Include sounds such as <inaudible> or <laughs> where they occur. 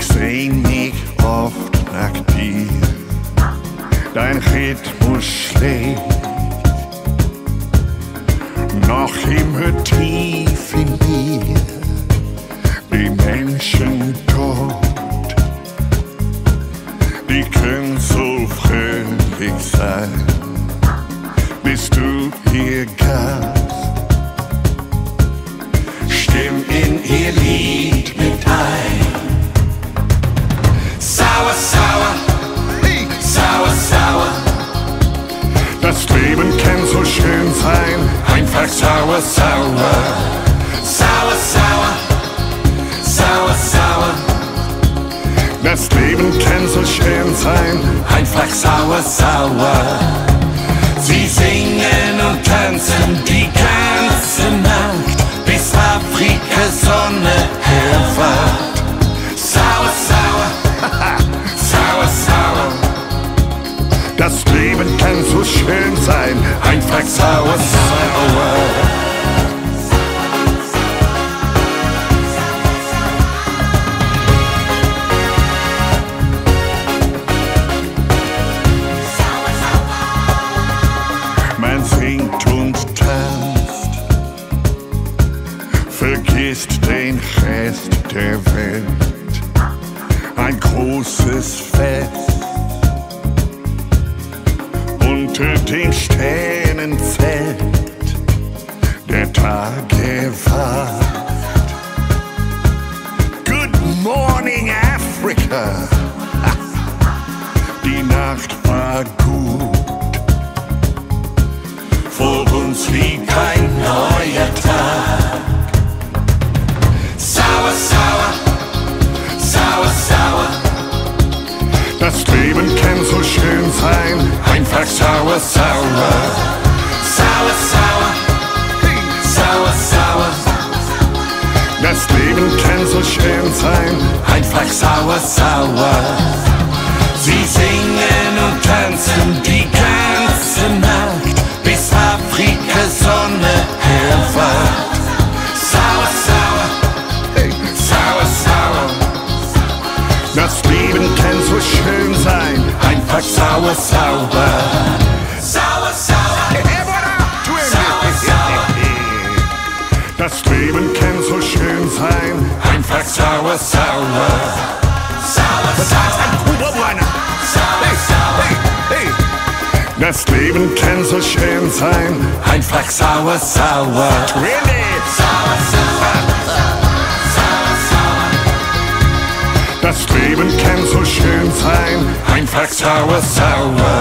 sehn mich oft nach dir. Dein Rhythmus schlägt noch immer tief in mir. Die Menschen dort, die können so fröhlich sein. Bist du ihr Gast? Stimm in ihr Lied sein, einfach sauer, sauer. Sauer, sauer, sauer, sauer. Das Leben kann so schön sein, einfach sauer, sauer. Sie singen und tanzen die ganze Nacht, Das Leben kann so schön sein, einfach sauer, sauer. Vergisst den Rest der Welt. Ein großes Fest unter dem Sternenzelt. Der Tage wacht. Good morning, Africa. <laughs> Die Nacht war gut. Vor uns liegt sauer, sauer. Sauer, sauer, sauer, sauer. Das Leben kann so schön sein, einfach sauer, sauer. Sie singen und tanzen die ganze Nacht, bis Afrika Sonne erwacht. Sauer, sauer, sauer, sauer. Das Leben kann so schön sein, einfach sauer. Sauer, Das Leben kann so schön sein, einfach sauer, sauer. Sauer, sauer. Sauer, sauer. Das Leben kann so schön sein, einfach sauer, sauer. Sauer. Sauer, sauer. Das Leben kann so schön sein, einfach sauer, sauer.